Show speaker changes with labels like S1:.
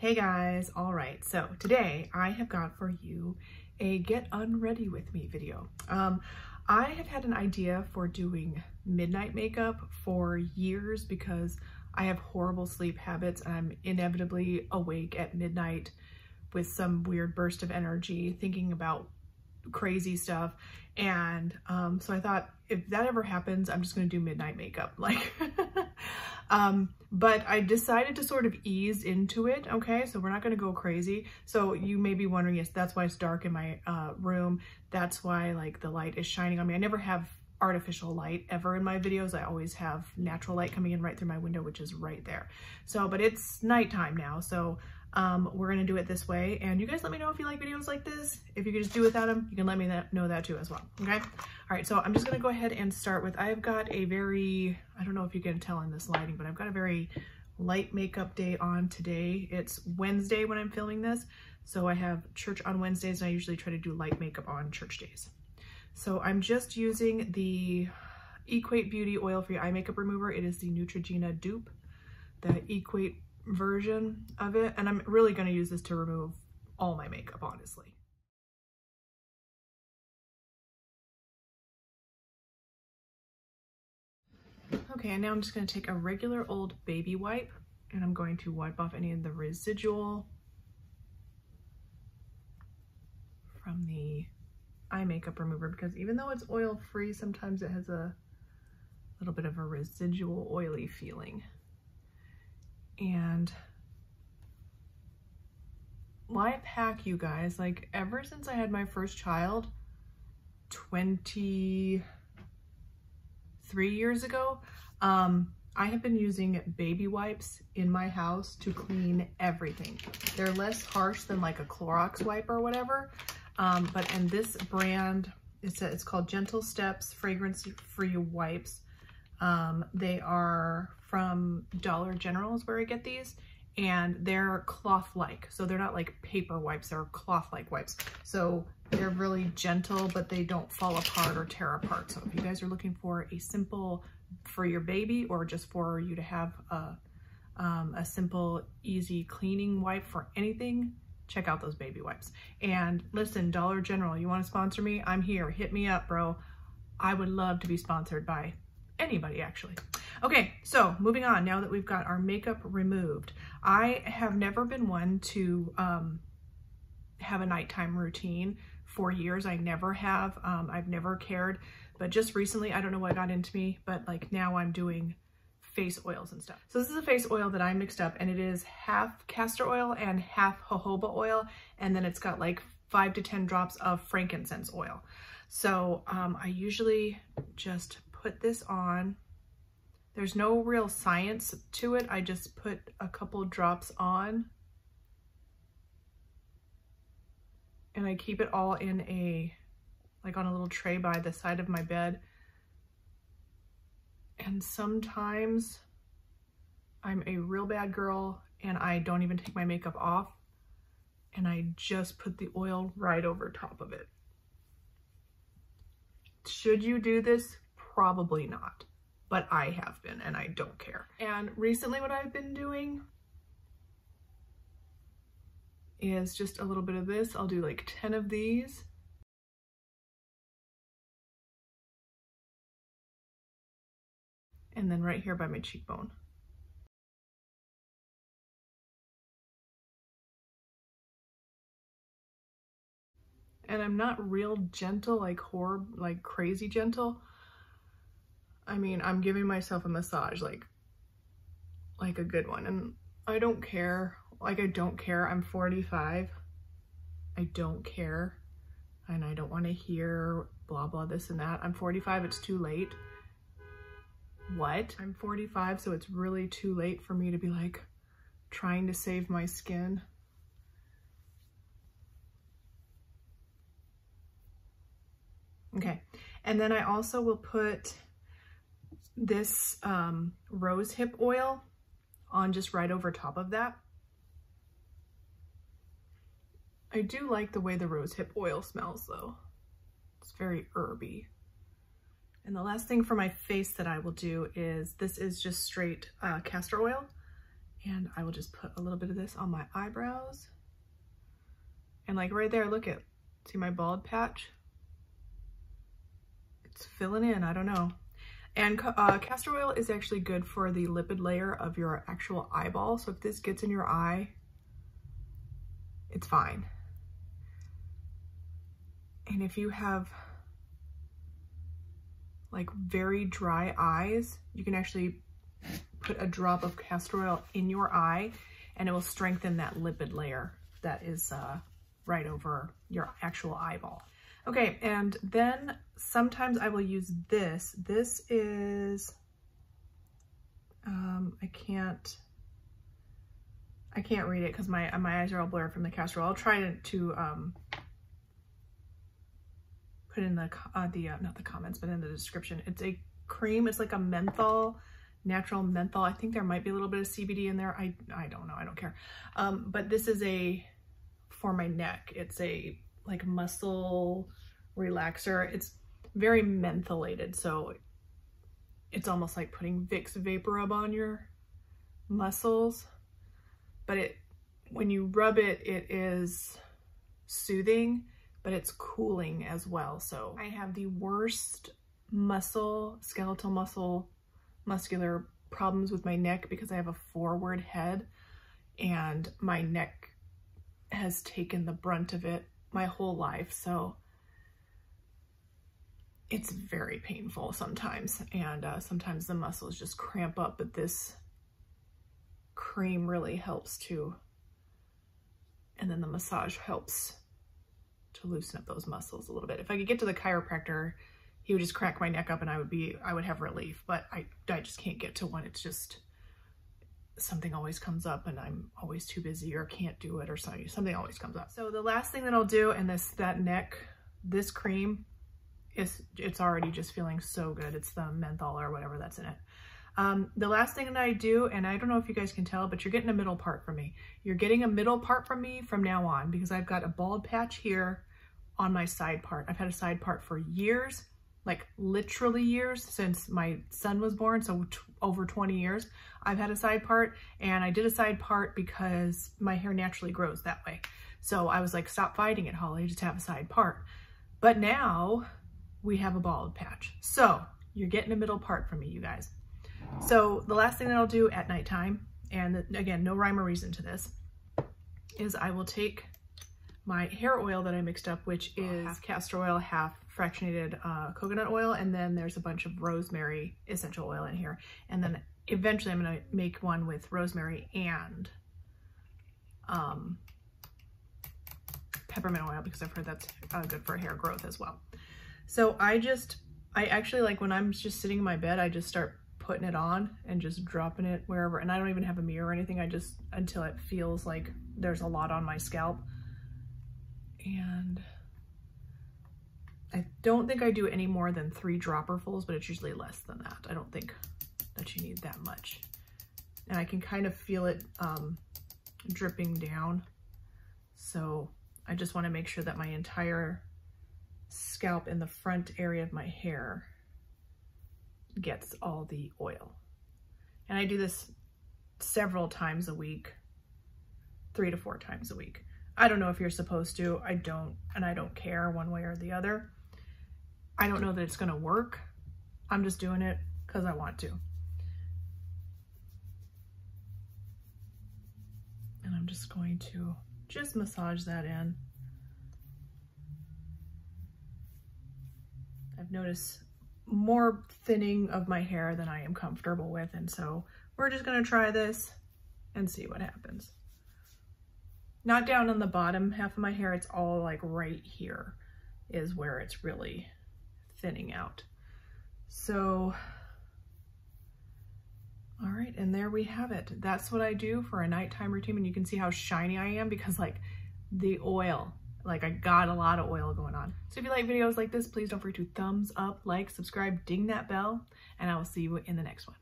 S1: Hey guys, all right, so today I have got for you a get unready with me video. Um, I have had an idea for doing midnight makeup for years because I have horrible sleep habits and I'm inevitably awake at midnight with some weird burst of energy thinking about crazy stuff. And um, so I thought if that ever happens, I'm just gonna do midnight makeup. Like, um, but I decided to sort of ease into it, okay? So we're not gonna go crazy. So you may be wondering, yes, that's why it's dark in my uh, room. That's why like the light is shining on me. I never have artificial light ever in my videos. I always have natural light coming in right through my window, which is right there. So, but it's nighttime now. So um, we're gonna do it this way. And you guys let me know if you like videos like this. If you could just do without them, you can let me know that too as well, okay? All right, so I'm just gonna go ahead and start with, I've got a very, I don't know if you can tell in this lighting, but I've got a very light makeup day on today. It's Wednesday when I'm filming this. So I have church on Wednesdays and I usually try to do light makeup on church days. So I'm just using the Equate Beauty Oil-Free Eye Makeup Remover. It is the Neutrogena dupe, the Equate version of it. And I'm really gonna use this to remove all my makeup, honestly. Okay, and now I'm just gonna take a regular old baby wipe and I'm going to wipe off any of the residual from the eye makeup remover because even though it's oil free, sometimes it has a little bit of a residual oily feeling. And why pack you guys, like ever since I had my first child 23 years ago, um, I have been using baby wipes in my house to clean everything. They're less harsh than like a Clorox wipe or whatever. Um, but and this brand, it's, a, it's called Gentle Steps Fragrance-Free Wipes. Um, they are from Dollar General is where I get these and they're cloth-like. So they're not like paper wipes, they're cloth-like wipes. So they're really gentle, but they don't fall apart or tear apart. So if you guys are looking for a simple for your baby or just for you to have a, um, a simple, easy cleaning wipe for anything, check out those baby wipes. And listen, Dollar General, you wanna sponsor me? I'm here, hit me up, bro. I would love to be sponsored by anybody actually. Okay, so moving on, now that we've got our makeup removed, I have never been one to um, have a nighttime routine for years. I never have, um, I've never cared, but just recently, I don't know what got into me, but like now I'm doing face oils and stuff. So this is a face oil that I mixed up and it is half castor oil and half jojoba oil. And then it's got like five to 10 drops of frankincense oil. So um, I usually just put this on. There's no real science to it. I just put a couple drops on. And I keep it all in a, like on a little tray by the side of my bed and sometimes I'm a real bad girl and I don't even take my makeup off and I just put the oil right over top of it. Should you do this? Probably not, but I have been and I don't care. And recently what I've been doing is just a little bit of this. I'll do like 10 of these and then right here by my cheekbone. And I'm not real gentle, like horror, like crazy gentle. I mean, I'm giving myself a massage, like, like a good one. And I don't care, like I don't care. I'm 45. I don't care. And I don't want to hear blah, blah, this and that. I'm 45, it's too late what? I'm 45, so it's really too late for me to be like trying to save my skin. Okay, and then I also will put this um, rose hip oil on just right over top of that. I do like the way the rose hip oil smells though. It's very herby. And the last thing for my face that I will do is, this is just straight uh, castor oil. And I will just put a little bit of this on my eyebrows. And like right there, look at, see my bald patch? It's filling in, I don't know. And uh, castor oil is actually good for the lipid layer of your actual eyeball. So if this gets in your eye, it's fine. And if you have like very dry eyes, you can actually put a drop of castor oil in your eye and it will strengthen that lipid layer that is uh, right over your actual eyeball. Okay, and then sometimes I will use this. This is, um, I can't, I can't read it because my, my eyes are all blurred from the castor oil. I'll try to, to um, put in the, uh, the uh, not the comments, but in the description. It's a cream. It's like a menthol, natural menthol. I think there might be a little bit of CBD in there. I, I don't know. I don't care. Um, but this is a, for my neck. It's a like muscle relaxer. It's very mentholated, so it's almost like putting Vicks VapoRub on your muscles. But it, when you rub it, it is soothing, but it's cooling as well. So I have the worst muscle, skeletal muscle, muscular problems with my neck because I have a forward head and my neck has taken the brunt of it my whole life. So it's very painful sometimes. And uh, sometimes the muscles just cramp up, but this cream really helps too. And then the massage helps to loosen up those muscles a little bit. If I could get to the chiropractor, he would just crack my neck up and I would be, I would have relief, but I, I just can't get to one. It's just, something always comes up and I'm always too busy or can't do it or something, something always comes up. So the last thing that I'll do and this, that neck, this cream is, it's already just feeling so good. It's the menthol or whatever that's in it. Um, the last thing that I do, and I don't know if you guys can tell, but you're getting a middle part from me. You're getting a middle part from me from now on because I've got a bald patch here on my side part. I've had a side part for years like literally years since my son was born, so over 20 years, I've had a side part and I did a side part because my hair naturally grows that way. So I was like, stop fighting it, Holly, just have a side part. But now we have a bald patch. So you're getting a middle part from me, you guys. So the last thing that I'll do at nighttime, and again, no rhyme or reason to this, is I will take my hair oil that I mixed up, which is half castor oil, half fractionated uh, coconut oil, and then there's a bunch of rosemary essential oil in here. And then eventually I'm gonna make one with rosemary and um, peppermint oil because I've heard that's uh, good for hair growth as well. So I just, I actually like when I'm just sitting in my bed, I just start putting it on and just dropping it wherever. And I don't even have a mirror or anything. I just, until it feels like there's a lot on my scalp. And I don't think I do any more than three dropperfuls, but it's usually less than that. I don't think that you need that much. And I can kind of feel it um, dripping down. So I just wanna make sure that my entire scalp in the front area of my hair gets all the oil. And I do this several times a week, three to four times a week. I don't know if you're supposed to, I don't, and I don't care one way or the other. I don't know that it's gonna work. I'm just doing it because I want to. And I'm just going to just massage that in. I've noticed more thinning of my hair than I am comfortable with. And so we're just gonna try this and see what happens. Not down on the bottom half of my hair, it's all like right here is where it's really thinning out. So, all right, and there we have it. That's what I do for a nighttime routine, and you can see how shiny I am because like the oil, like I got a lot of oil going on. So if you like videos like this, please don't forget to thumbs up, like, subscribe, ding that bell, and I will see you in the next one.